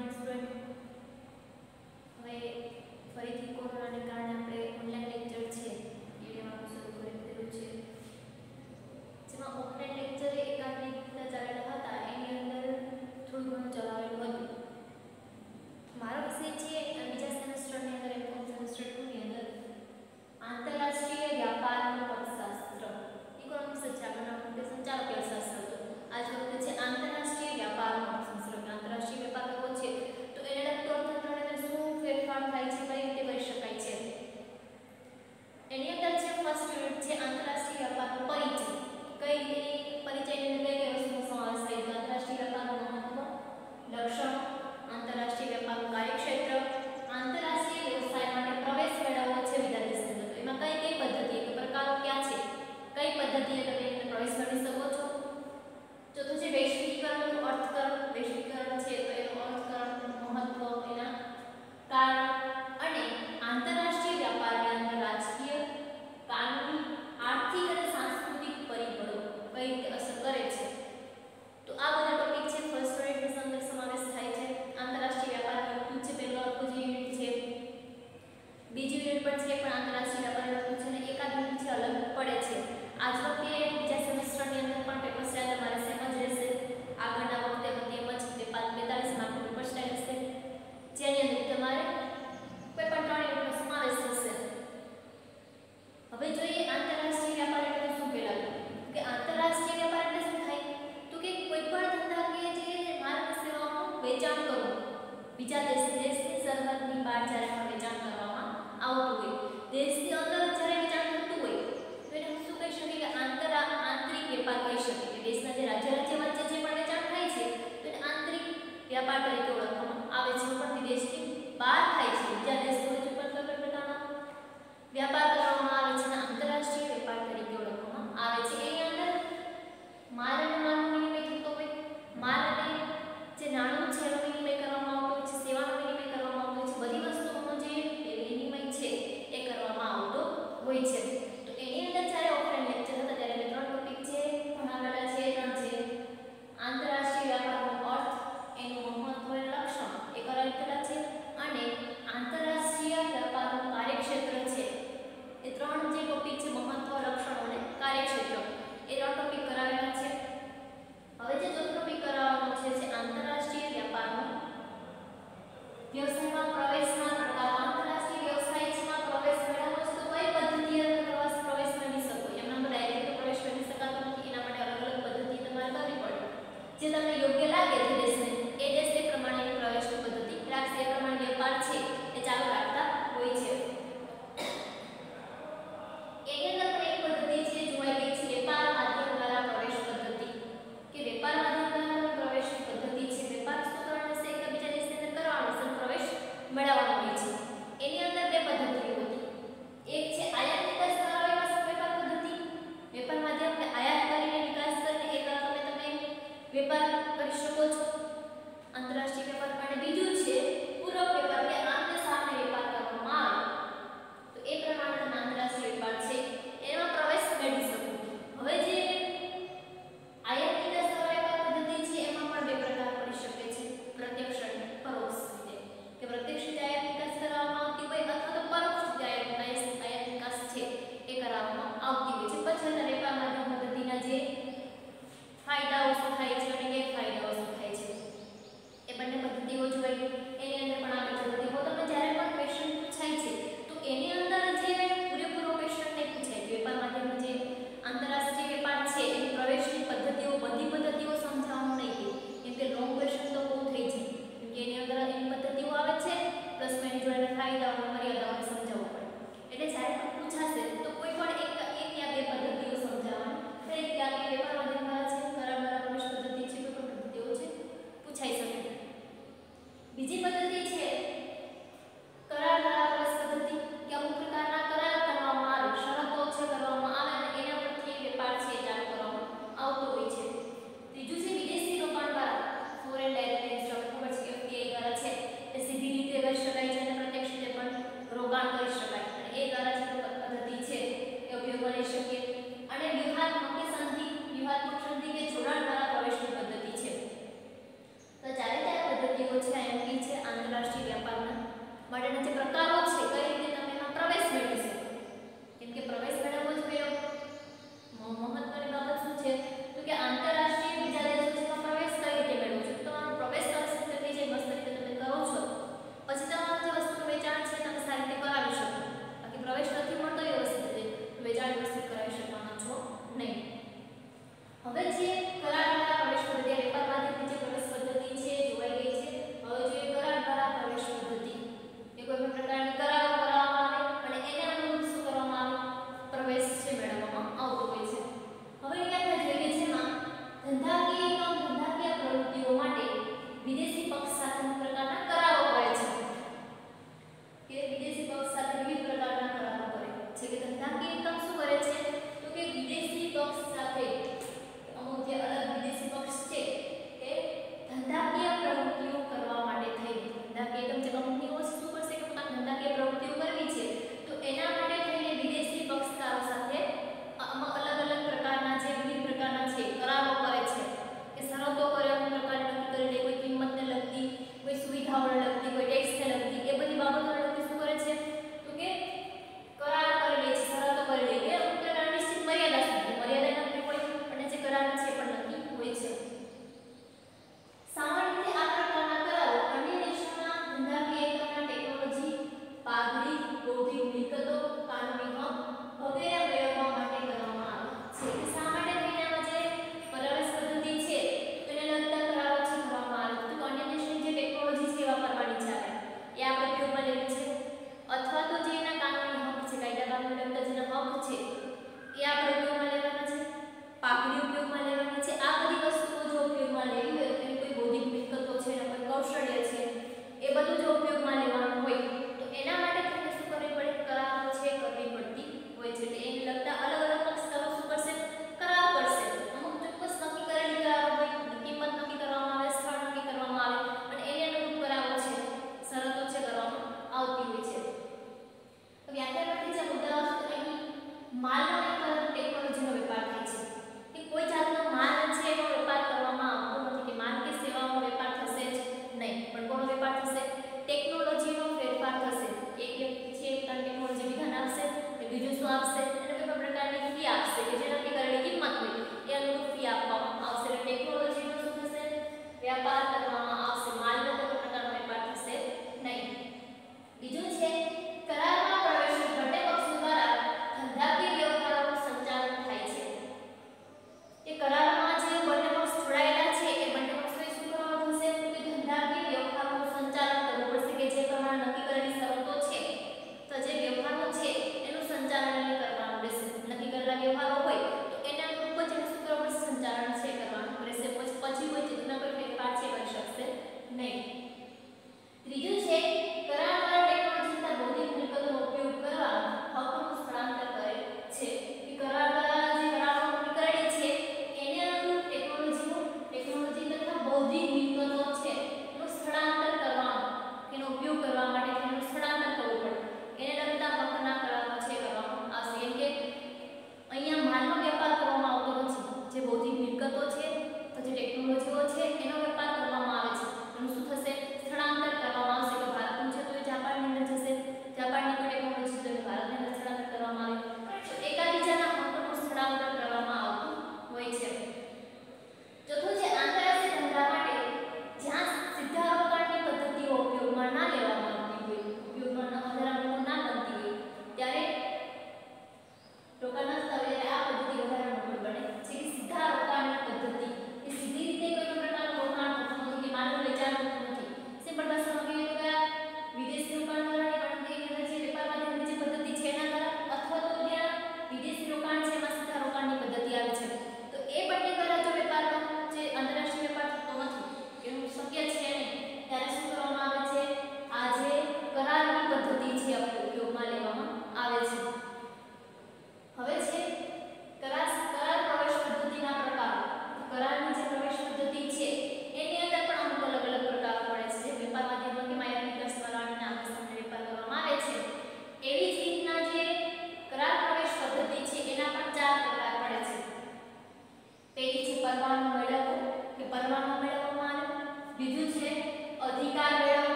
against the હવે જોઈએ આંતરરાષ્ટ્રીય વ્યાપાર એટલે શું પહેલા કે આંતરરાષ્ટ્રીય વ્યાપાર એટલે શું થાય? તો કે કોઈ પણ ધંધાકીય જે માર્ગ સેવાઓનું વેચાણ કરવું. બીજા દેશ, દેશની સરહદની બહાર જ્યારે પણ વેચાણ કરવામાં આવતું હોય, દેશની અંદર જ્યારે વેચાણ થતું હોય, તો એને શું કહી શકીએ કે આંતર, આંતરિક વેપાર કહી શકે કે દેશના જે રાજ્ય રાજ્ય વચ્ચે જે પણ વેચાણ થાય છે, તો એને આંતરિક વ્યાપાર તરીકે ઓળખવામાં આવે છે. પણ દેશની બહાર કે જે પ્રમાણે નક્કી કરેલી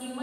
beriman